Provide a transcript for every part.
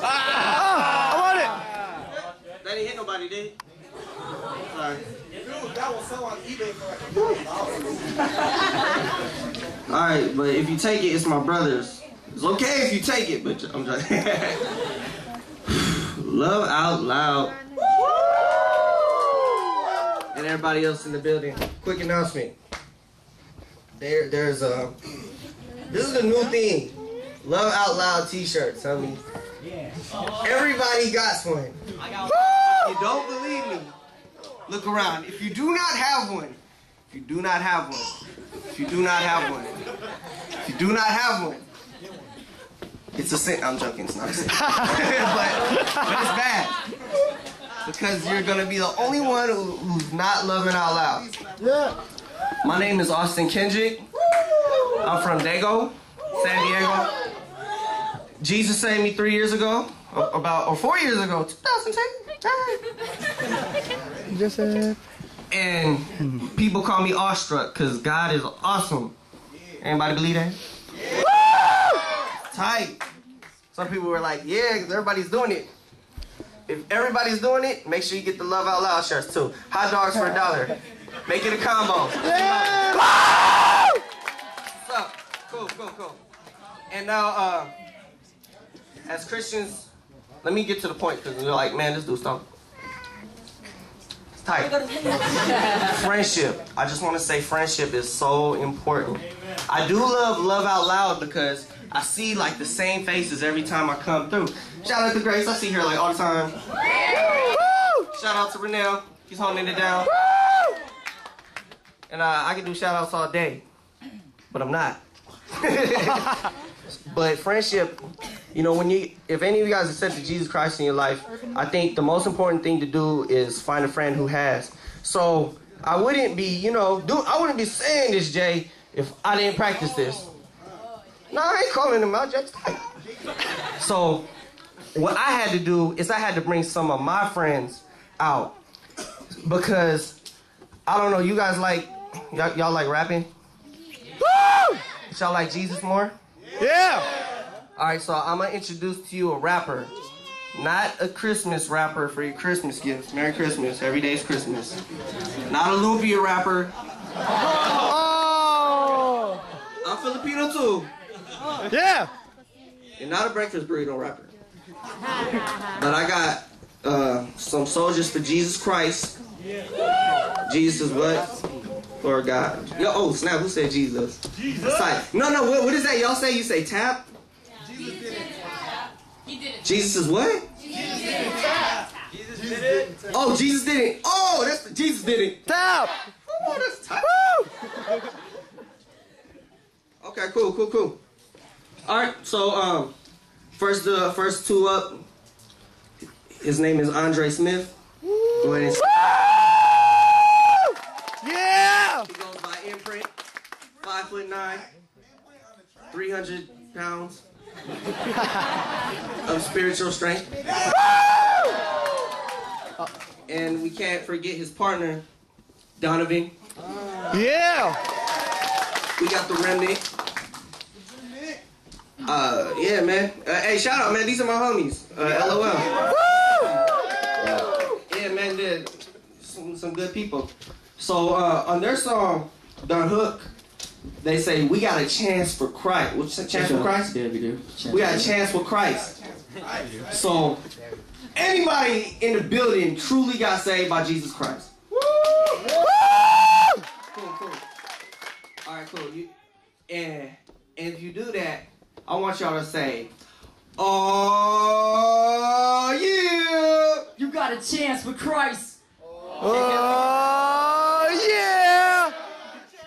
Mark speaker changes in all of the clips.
Speaker 1: Ah, I want it. That didn't hit nobody, did it? Sorry.
Speaker 2: Dude, that was sell on eBay for like $1,000. All
Speaker 1: right, but if you take it, it's my brother's. It's okay if you take it, but I'm just... Love out loud. and everybody else in the building. Quick announcement. There, there's a... This is the new thing. Love out loud t-shirts, homie. Everybody got one. You don't believe me? Look around. If you do not have one, if you do not have one, if you do not have one, if you do not have one, it's a sin. I'm joking. It's not a sin, but, but it's bad because you're gonna be the only one who, who's not loving out loud.
Speaker 2: Yeah.
Speaker 1: My name is Austin Kendrick. I'm from Dago, San Diego. Jesus saved me three years ago, about or four years ago, 2010.
Speaker 2: Just said.
Speaker 1: And people call me Austruk because God is awesome. Anybody believe that? Tight. Some people were like, yeah, 'cause everybody's doing it. If everybody's doing it, make sure you get the Love Out Loud shirts too. Hot dogs for a dollar. Make it a combo. What's up? Cool, cool, cool. And now, uh, as Christians, let me get to the point because you're like, man, this dude's talking. It's tight. friendship. I just want to say friendship is so important. I do love Love Out Loud because I see like the same faces every time I come through. Shout out to Grace. I see her like all the time. Shout out to Renell. He's holding it down. And uh, I can do shout outs all day, but I'm not. but friendship, you know, when you, if any of you guys accepted Jesus Christ in your life, I think the most important thing to do is find a friend who has. So I wouldn't be, you know, do I wouldn't be saying this, Jay, if I didn't practice this. No, I ain't calling him out, just So what I had to do is I had to bring some of my friends out because I don't know, you guys like y'all, y'all like rapping? Woo! Y'all like Jesus more?
Speaker 2: Yeah.
Speaker 1: All right, so I'm gonna introduce to you a rapper, not a Christmas rapper for your Christmas gifts. Merry Christmas. Every day's Christmas. Not a lumpia rapper.
Speaker 2: Oh.
Speaker 1: I'm Filipino too.
Speaker 2: Yeah.
Speaker 1: And not a breakfast burrito rapper. But I got uh, some soldiers for Jesus Christ. Jesus is what? Or God. Yo, oh snap! Who said Jesus? Jesus. No, no. What, what is that? Y'all say you say tap? Jesus is what? Oh, Jesus did it. Oh, Jesus didn't. Oh, that's the Jesus did it.
Speaker 2: Tap.
Speaker 1: Oh, that's tight. Okay, cool, cool, cool. All right, so um, first the first two up. His name is Andre Smith. Go ahead and
Speaker 2: Yeah.
Speaker 1: he goes by Imprint. Five foot nine, three hundred pounds of spiritual strength. And we can't forget his partner, Donovan.
Speaker 2: Yeah.
Speaker 1: We got the remnant. Uh, yeah, man. Uh, hey, shout out, man. These are my homies. Uh, LOL. Yeah, man. Some, some good people. So uh, on their song, The Hook, they say we got a chance for Christ. What's a chance for Christ?
Speaker 3: Yeah, we do.
Speaker 1: We got a chance for Christ. So anybody in the building truly got saved by Jesus Christ. Woo! Cool, cool. All right, cool. You, and, and if you do that, I want y'all to say, "Oh yeah."
Speaker 3: You got a chance for Christ.
Speaker 2: Oh yeah.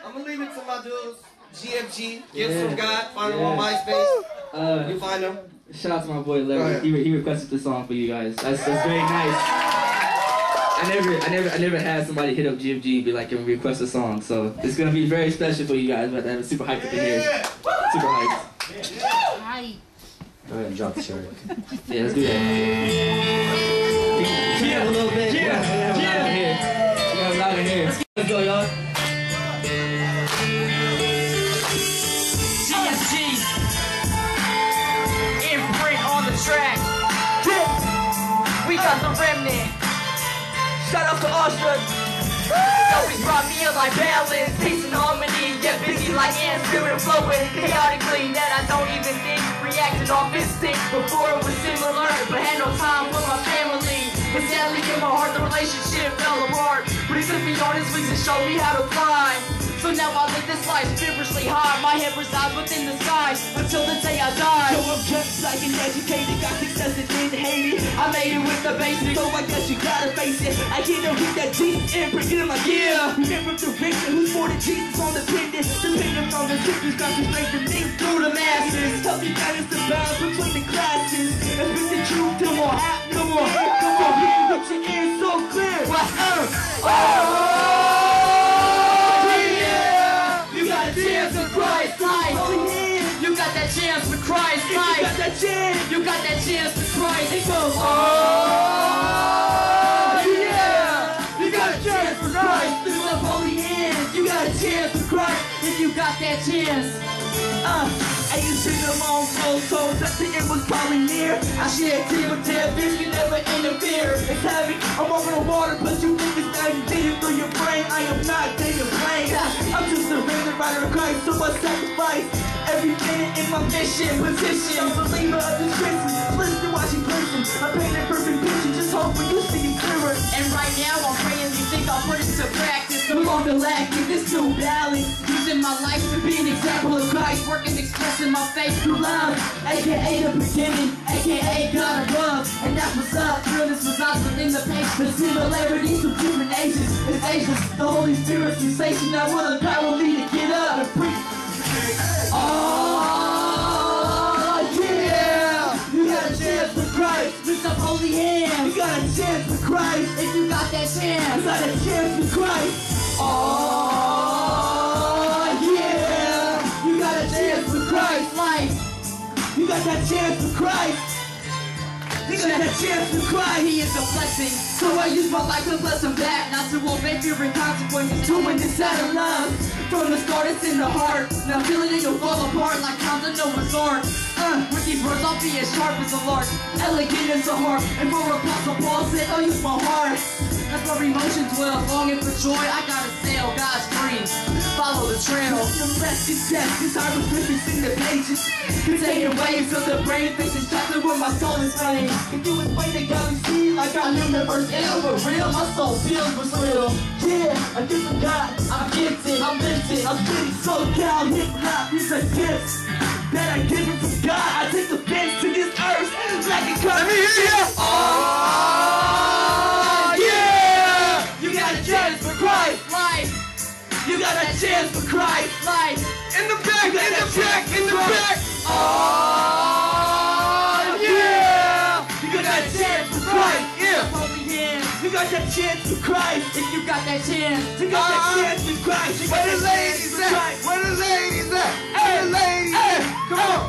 Speaker 1: I'm gonna leave it to my dudes. GFG, Gifts from God. Find them on MySpace.
Speaker 3: Uh,
Speaker 1: You find them.
Speaker 3: shout out to my boy
Speaker 1: Go
Speaker 3: Larry.
Speaker 1: ahead.
Speaker 3: He, he requested this song for you guys. That's, that's very nice. I never, I never, I never had somebody hit up GFG and be like, "Can we request a song?" So it's gonna be very special for you guys. But I'm super hyped up in here. Super hyped.
Speaker 4: Go ahead and drop the shirt.
Speaker 3: Yeah, let's do that. Yeah, a little bit. Yeah, yeah, yeah. Here. We got loud in here. Let's
Speaker 5: Got the remnant.
Speaker 4: Shout out to. It always brought me a like balance, peace and harmony. Yeah, busy like ants, spirit flowing chaotically. That I don't even think, reacting off instinct. Before it was similar, but had no time for my family. But sadly, in my heart, the relationship fell apart. But he took me on his wings and showed me how to fly. So now I live this life spiritually high. My head resides within the sky until the day I die.
Speaker 5: So I'm just like an educated, got success and didn't hate it.
Speaker 4: I made it with the basics.
Speaker 5: So I guess you gotta face it. I get to hit that Jesus imprint in my gear. Remember the victor who's more than Jesus on the pendant. Depending on the scriptures, got to straight to me through the masses. Help you balance the balance between the classes. And speak the truth to more. Come on, come on, me with your ears so clear.
Speaker 4: What? Uh,
Speaker 5: oh,
Speaker 4: chance with Christ
Speaker 5: you got that chance.
Speaker 4: You got that chance with Christ.
Speaker 5: It goes.
Speaker 4: Oh, yeah.
Speaker 5: You got a chance for Christ. Lift up holy hands. You got a chance for Christ.
Speaker 4: If you got that chance.
Speaker 5: Uh, and you see the long slow toes that the end was probably near. I share a team with dead fish, you never interfere. It's heavy, I'm over the water, but you think it's did it through your brain. I am not David Blaine. I'm just a random rider of Christ, so I sacrifice every minute in my mission position. I'm a believer of the Christian. Listen to watching person. I paint a perfect picture, just hoping you see it clearer.
Speaker 4: And right now I'm praying you think I'll put it to practice.
Speaker 5: No longer lacking this new balance.
Speaker 4: Using my life to be an example of Christ. Working, expressing my faith through love.
Speaker 5: AKA the beginning, AKA God above, and that's what's up.
Speaker 4: Realness resides within the pace.
Speaker 5: The similarities of different ages is ages. The Holy Spirit sensation that will empower me to get up and preach. Oh yeah, you got a chance for Christ.
Speaker 4: Lift up holy hands.
Speaker 5: You got a chance for Christ.
Speaker 4: If you got that chance.
Speaker 5: You got a chance for Christ. Oh yeah, you got a chance for Christ.
Speaker 4: Life.
Speaker 5: You got that chance for Christ. You got that chance for Christ.
Speaker 4: He is a blessing. So I use my life to bless him back. Not to obey fear and consequences.
Speaker 5: Doing this out of love.
Speaker 4: From the start, it's in the heart. Now feeling it, you'll fall apart like times of Noah's Ark. Uh, with these words, I'll be as sharp as a lark, elegant as a harp. And for Apostle Paul I'll use my heart. That's where emotions dwell. Longing for joy, I gotta sail God's dreams. Trail.
Speaker 5: The rest is death, I was living in the pages. Containing waves of the brain, faces chapter where my soul is playing. If you explain the galaxy like I knew the first ill, but real, my soul feels was real. Yeah, a different God, I'm gifted, I'm lifted, I'm getting so down, hip hop is a gift. That I give it from God, Christ!
Speaker 4: life.
Speaker 5: In the back, in the back, in the back. Oh, oh yeah. You got that chance for Christ. Yeah. You got that chance for Christ.
Speaker 4: If you got that chance.
Speaker 5: You got that uh-huh. chance for Christ.
Speaker 2: Where the ladies at? Where the ladies at? Where the ladies at? Come on.